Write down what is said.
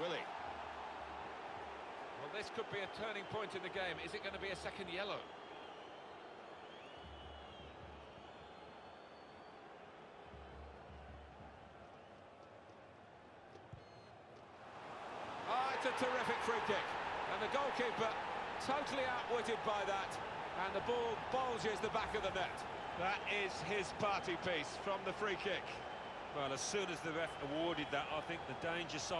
Willie. Well, this could be a turning point in the game. Is it going to be a second yellow? Oh, it's a terrific free kick. And the goalkeeper totally outwitted by that. And the ball bulges the back of the net. That is his party piece from the free kick. Well, as soon as the ref awarded that, I think the danger side...